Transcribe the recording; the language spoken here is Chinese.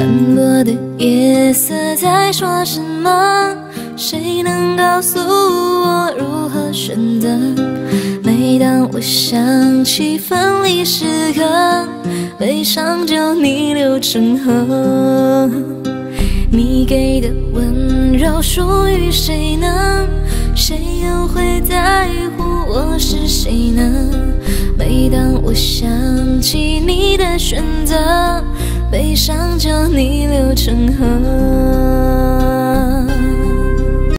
斑驳的夜色在说什么？谁能告诉我如何选择？每当我想起分离时刻，悲伤就逆流成河。你给的温柔属于谁呢？谁又会在乎我是谁呢？每当我想起你的选择，悲伤就逆流成河。